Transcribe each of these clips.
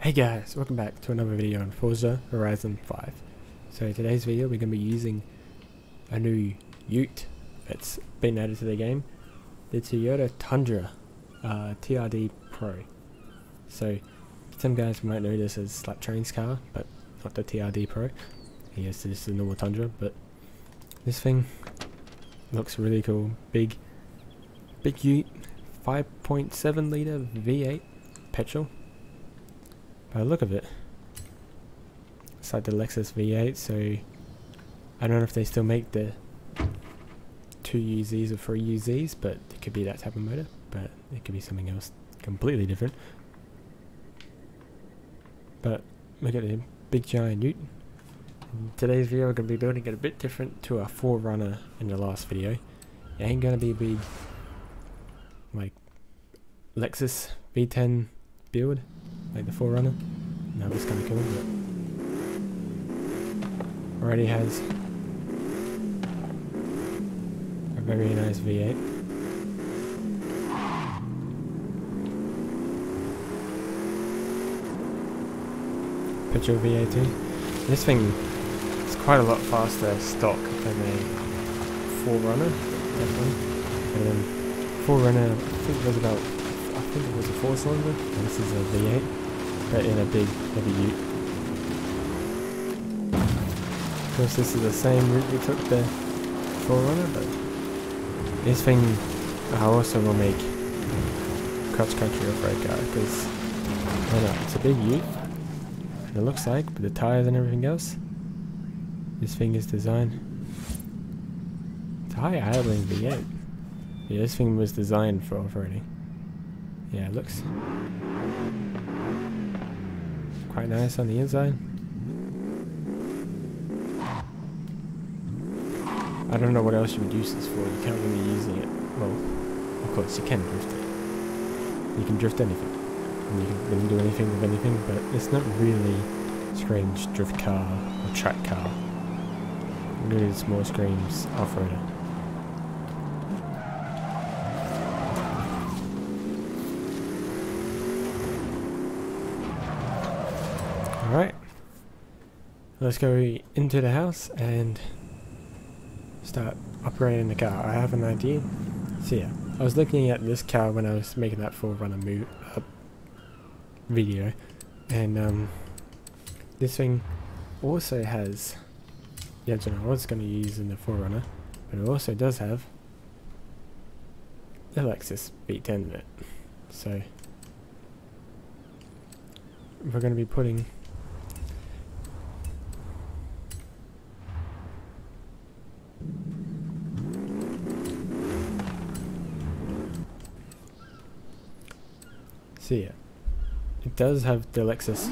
Hey guys, welcome back to another video on Forza Horizon 5. So today's video we're going to be using a new ute that's been added to the game, the Toyota Tundra uh, TRD Pro. So some guys might know this as Slap Train's car, but not the TRD Pro. Yes, this is the normal Tundra, but this thing looks really cool. Big, big ute, 5.7 litre V8 petrol by the look of it. It's like the Lexus V8, so I don't know if they still make the two UZs or three UZs, but it could be that type of motor, but it could be something else completely different. But look at the big giant Newton. In today's video we're going to be building it a bit different to our 4Runner in the last video. It ain't going to be a big like Lexus V10 build like the 4Runner. That was kind of cool, but already has a very nice V8. Picture V8. This thing is quite a lot faster stock than a 4Runner, definitely. And then 4Runner, I think it was about, I think it was a 4 cylinder, and this is a V8, but Uh, in a big heavy ute. Of course this is the same route we took the 4Runner, but this thing I also will make cross country off-road car, because, I don't know, it's a big ute, it looks like, with the tyres and everything else, this thing is designed, it's a high idling V8. Yeah, this thing was designed for off-roading. Yeah, it looks quite nice on the inside. I don't know what else you would use this for. You can't really using it. Well, of course you can drift it. You can drift anything. And you can really do anything with anything, but it's not really screams drift car or track car. Really it's more screams off-roader. Alright. Let's go into the house and start operating the car. I have an idea. So yeah, I was looking at this car when I was making that 4Runner move uh, video. And um, this thing also has the engine I was going to use in the 4Runner. But it also does have the Lexus V10 in it. So we're going to be putting See it. It does have the Lexus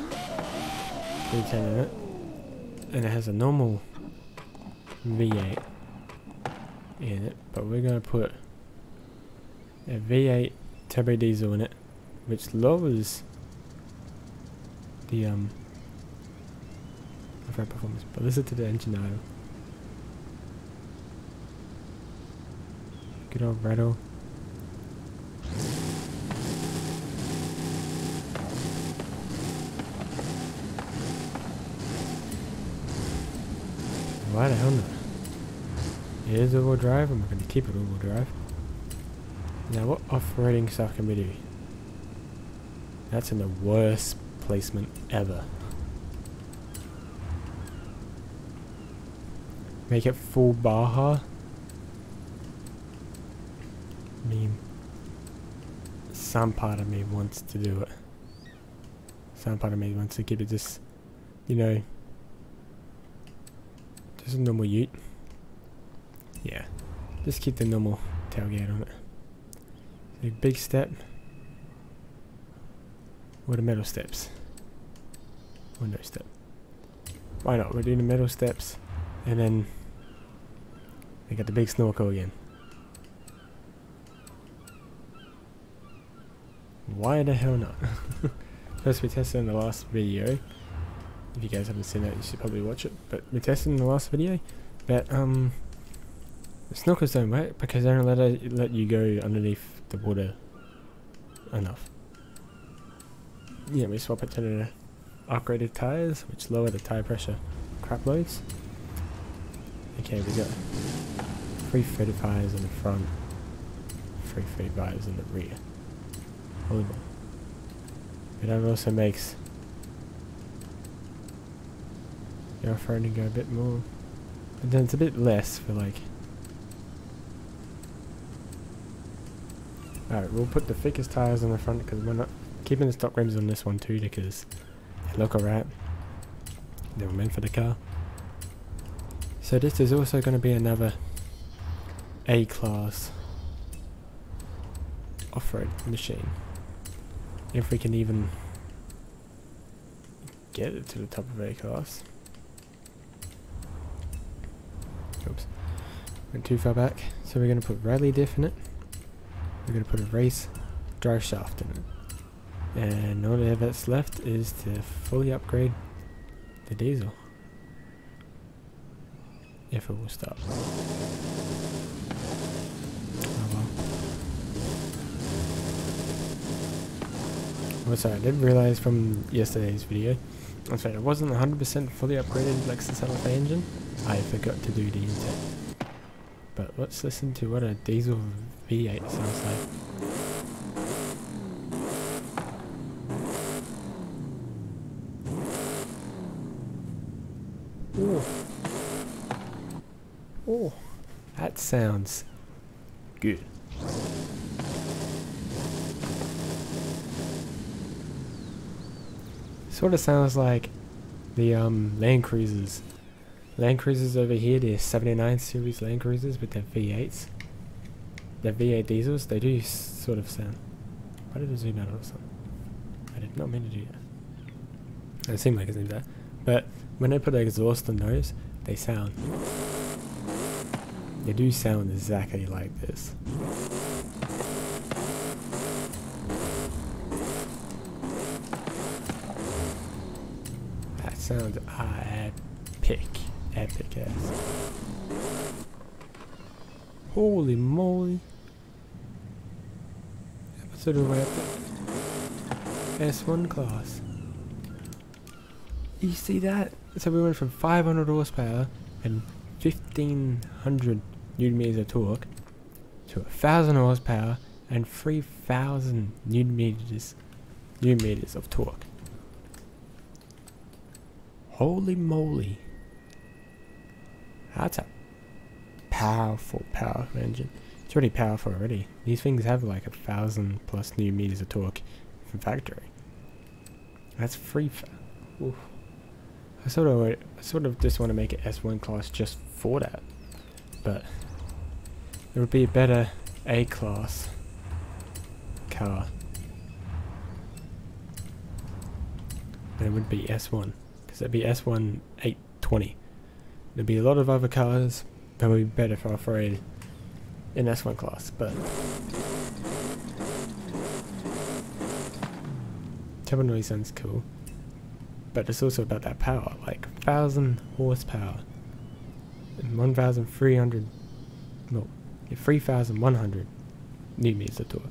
V10 in it. And it has a normal V8 in it. But we're going to put a V8 turbo diesel in it. Which lowers the um performance. But listen to the engine idle. Good old rattle. Why the hell not? It is all-wheel drive, I'm going to keep it all-wheel drive. Now, what off-roading stuff can we do? That's in the worst placement ever. Make it full Baja. I mean, some part of me wants to do it. Some part of me wants to keep it just, you know, just a normal ute. Yeah, just keep the normal tailgate on it. A big step. What are metal steps? Oh, Window step. Why not? We're doing the metal steps, and then we got the big snorkel again. Why the hell not? First we tested in the last video. If you guys haven't seen it, you should probably watch it. But we tested in the last video that um the snorkels don't work because they don't let it, let you go underneath the water enough. Yeah, we swap it to the upgraded tires, which lower the tire pressure crap loads. Okay, we got three 35s in the front, three 35s in the rear. Holy. But that also makes your off-roading go a bit more. But then it's a bit less for like Alright, we'll put the thickest tires on the front because we're not keeping the stock rims on this one too because they look alright. They were meant for the car. So this is also going to be another A-class off-road machine. If we can even get it to the top of A-class. Oops. Went too far back. So we're going to put rally diff in it. We're going to put a race drive shaft in it. And all that's left is to fully upgrade the diesel. If it will stop. Oh well. Oh, sorry, I didn't realize from yesterday's video, I'm sorry, it wasn't 100% fully upgraded Lexus LFA engine. I forgot to do the intake. But let's listen to what a diesel V8 sounds like. Oh. Oh. That sounds good. Sort of sounds like the um, Land Cruisers Land Cruisers over here, they're 79 series Land Cruisers with their V8s. Their V8 diesels, they do sort of sound. Why did I zoom out or something? I did not mean to do that. It seemed like it seemed that. But when I put the exhaust on those, they sound. They do sound exactly like this. Sounds epic epic ass. Holy moly. Episode of S1 class. You see that? So we went from 500 horsepower and 1500 newton meters of torque to 1000 horsepower and 3000 newton meters, newton meters of torque. Holy moly. That's a powerful, powerful engine. It's already powerful already. These things have like a thousand plus new meters of torque from factory. That's free. Oof. I sort of, I sort of just want to make it S1 class just for that, but it would be a better A class car than it would be S1 because it'd be S1 820. There'd be a lot of other cars that would be better for off-road in S1 class, but Terminal sounds cool, but it's also about that power, like 1000 horsepower, and 1300, no, 3100 newton meters of torque.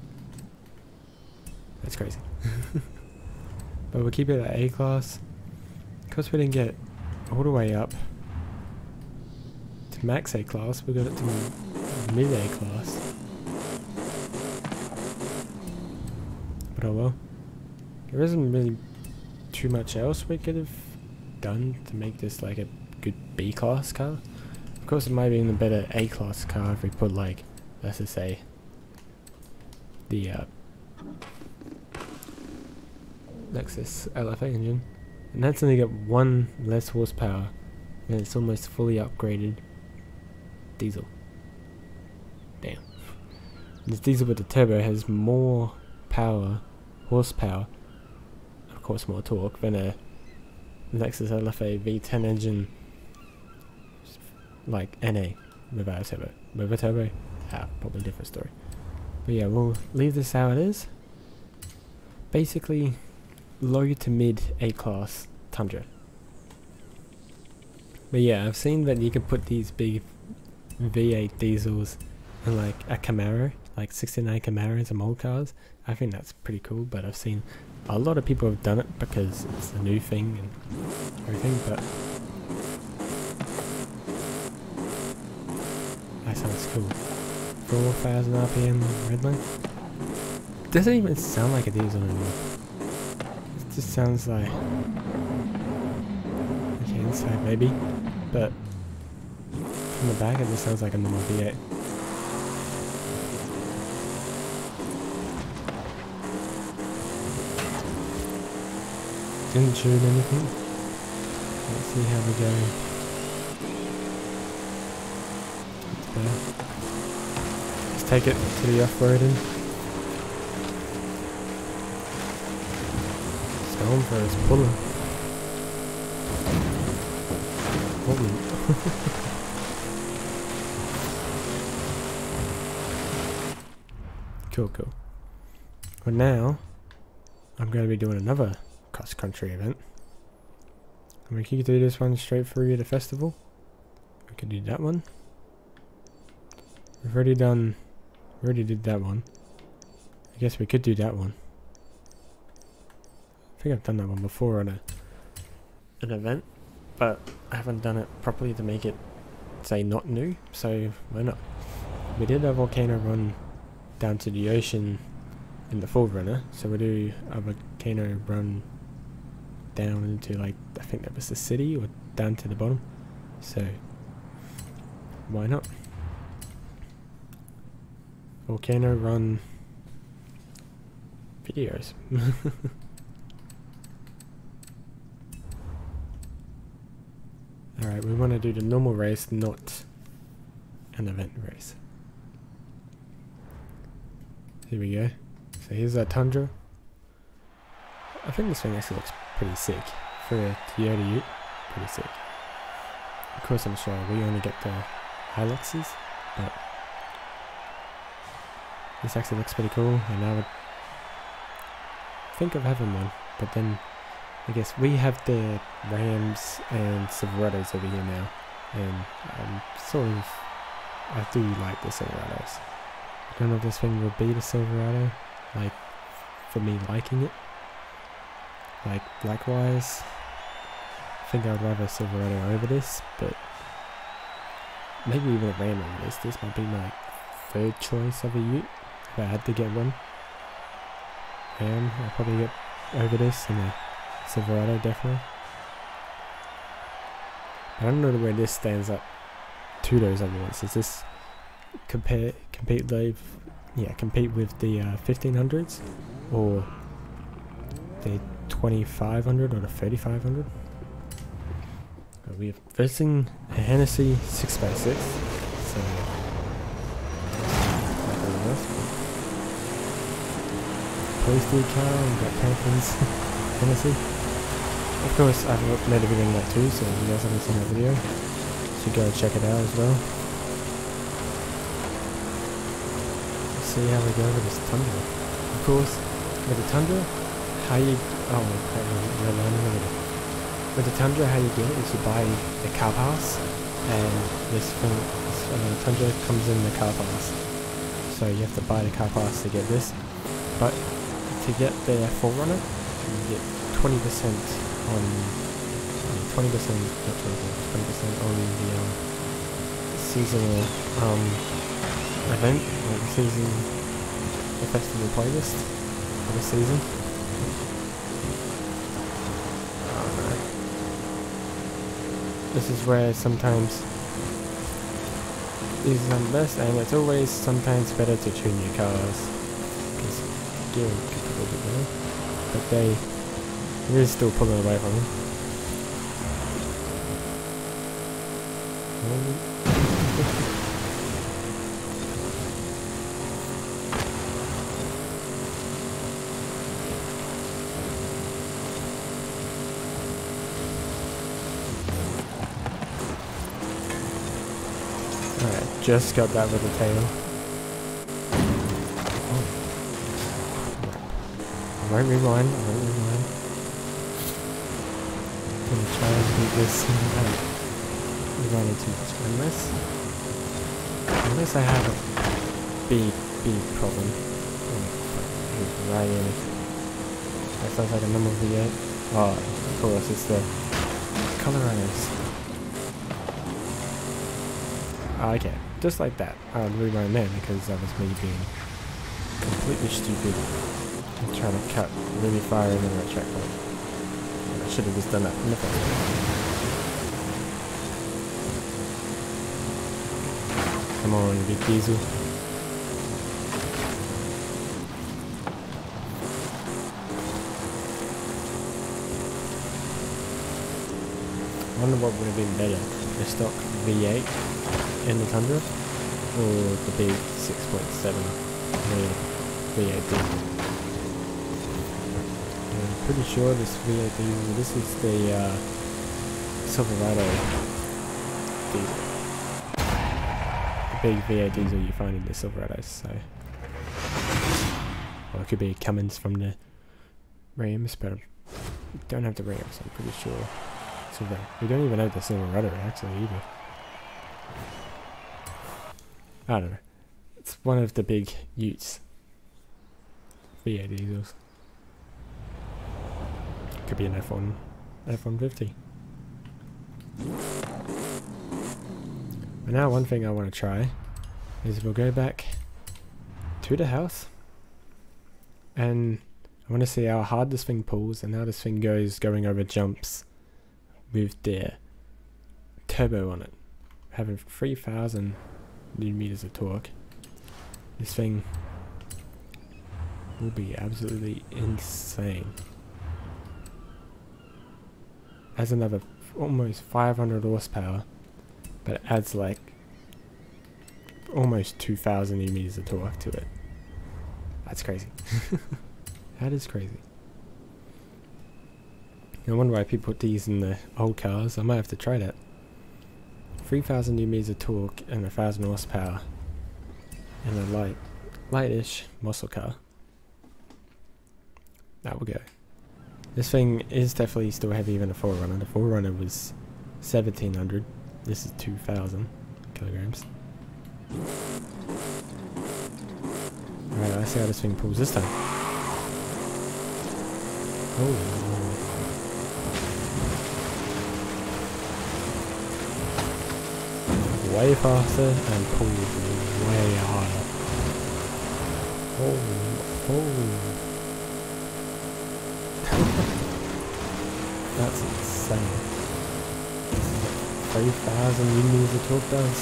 That's crazy. but we'll keep it at A class, because we didn't get all the way up to max A class, we got it to mid A class. But oh well. There isn't really too much else we could have done to make this like a good B class car. Of course it might be even a better A class car if we put like, let's just say, the uh, Lexus LFA engine. And that's only got one less horsepower and it's almost fully upgraded diesel. Damn. This diesel with the turbo has more power, horsepower, of course more torque than a Lexus LFA V10 engine like NA without a turbo. With a turbo, ah, probably different story. But yeah, we'll leave this how it is. Basically, low to mid A class Tundra. But yeah, I've seen that you can put these big V8 diesels in like a Camaro, like 69 Camaros and old cars. I think that's pretty cool, but I've seen a lot of people have done it because it's a new thing and everything, but that sounds cool. 4,000 RPM Redline. Doesn't even sound like a diesel It just sounds like okay inside maybe, but from the back it just sounds like a normal V8. Didn't shoot anything. Let's see how we go. Let's take it to the off-roading. For his puller. Holy. cool, cool. But now, I'm going to be doing another cross country event. And we could do this one straight through the festival. We could do that one. We've already done, we already did that one. I guess we could do that one. Think I've done that one before on a an event, but I haven't done it properly to make it say not new, so why not? We did a volcano run down to the ocean in the 4Runner, so we do a volcano run down into like I think that was the city or down to the bottom. So why not? Volcano run videos. Alright, we want to do the normal race, not an event race. Here we go. So here's our Tundra. I think this thing actually looks pretty sick for a Toyota Ute. Pretty sick. Of course, I'm sure we only get the Hiluxes, but this actually looks pretty cool, and I would think of having one. But then, I guess we have the Rams and Silverados over here now, and I'm sort of I do like the Silverados. I don't know if this thing will be the Silverado, like for me liking it. Like, likewise, I think I would rather Silverado over this, but maybe even a Ram over this. This might be my third choice of a Ute if I had to get one. Ram, I'll probably get over this and a Silverado definitely. I don't know where this stands up to those other ones. Does this compare compete with yeah compete with the uh, 1500s or the 2500 or the 3500. We are facing a Hennessy 6x6, so police decal, we got Pampins, Hennessy. Of course, I've made a video on that too, so if you guys haven't seen that video, you should go check it out as well. Let's see how we go with this Tundra. Of course, with the Tundra, how you oh with the Tundra how you get it is you buy the car pass and this thing this, uh, Tundra comes in the car pass so you have to buy the car pass to get this but to get the 4Runner you get 20% on 20% not 20 percent on the um, seasonal um, event or the season the festival playlist for the season. This is where sometimes is the best and it's always sometimes better to tune your cars because gear could be a little bit better but they really still pulling away from them. just got that little tail. Oh. I won't rewind, I won't rewind. Try and beat this. Unless, unless I have a big, big problem. In it. That sounds like a normal V8. Oh, of course, it's the Colorados. Oh, okay, just like that. I'll rewind there because that was me being completely stupid and trying to cut really far into that checkpoint. Should have just done that in the first place. Come on, big diesel. I wonder what would have been better, the stock V8 in the Tundra or the big 6.7 million V8 diesel. Pretty sure this V8 diesel, this is the uh, Silverado diesel. The big V8 diesel you find in the Silverados, so... Or it could be Cummins from the Rams, but don't have the Rams, I'm pretty sure. We don't even have the Silverado actually either. I don't know. It's one of the big Utes. V8 diesels. Could be an F1, F150. But now one thing I want to try is we'll go back to the house and I want to see how hard this thing pulls and how this thing goes going over jumps with the turbo on it. Having 3000 newton meters of torque. This thing will be absolutely insane. Has another almost 500 horsepower, but it adds like almost 2000 newton meters of torque to it. That's crazy. that is crazy. I wonder why people put these in the old cars. I might have to try that. 3000 newton meters of torque and 1000 horsepower in a light, lightish muscle car. That will go. This thing is definitely still heavier than a 4Runner. The 4Runner was 1700. This is 2000 kilograms. Alright, let's see how this thing pulls this time. Oh. way faster and pull way harder. Oh, oh. That's insane. 3,000 units of torque does.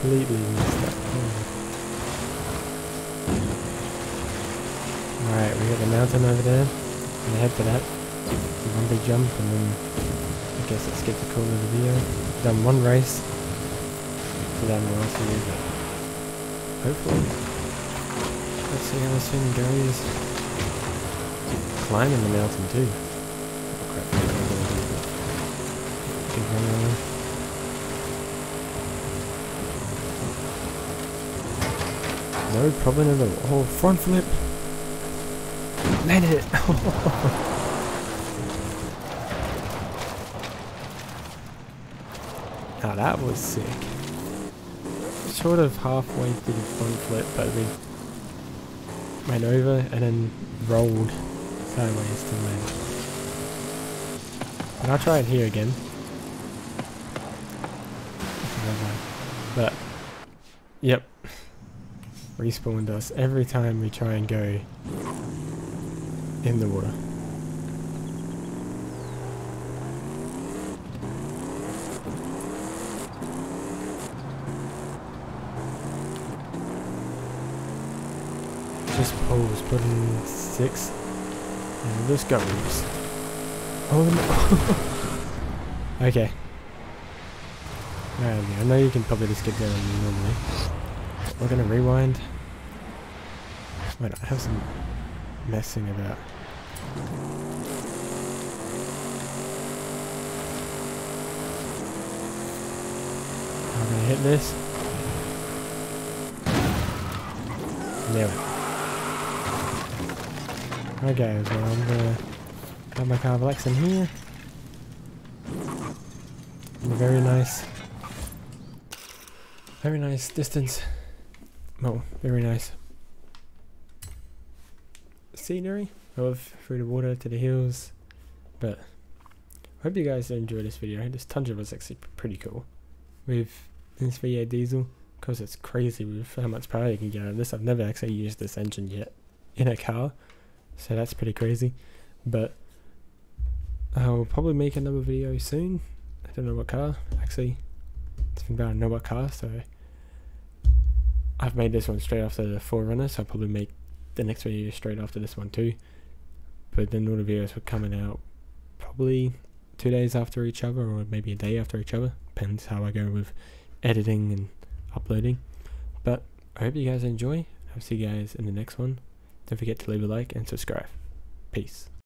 Completely missed that Alright, we got the mountain over there. I'm head for that one big jump and then I guess let's get the call of the video. Done one race. So then we'll also it. Hopefully. Let's see how this thing goes. Climbing the mountain too. Oh crap, Keep running on. No problem at all. Oh, front flip! Landed it! Now that was sick. Sort of halfway through the front flip, but we went over and then rolled sideways to. And I'll try it here again. But, yep. Respawned us every time we try and go in the water. just pose, put in six, this goes. Oh no. okay. I know you can probably just get down normally. We're gonna rewind. Wait, I have some messing about. I'm gonna hit this. Nail Okay, so I'm gonna have my car Carvalex in here. Very nice. Very nice distance. Oh, very nice scenery. of through the water to the hills. But I hope you guys enjoyed this video. This Tundra was actually pretty cool. With this V8 diesel, because it's crazy with how much power you can get out of this. I've never actually used this engine yet in a car. So that's pretty crazy. But I'll probably make another video soon. I don't know what car. Actually, it's been about know what car, so I've made this one straight after the 4Runner, so I'll probably make the next video straight after this one too. But then all the videos were coming out probably two days after each other, or maybe a day after each other. Depends how I go with editing and uploading. But I hope you guys enjoy. I'll see you guys in the next one. Don't forget to leave a like and subscribe. Peace.